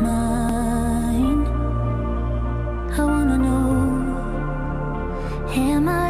mine? I wanna know. Am I?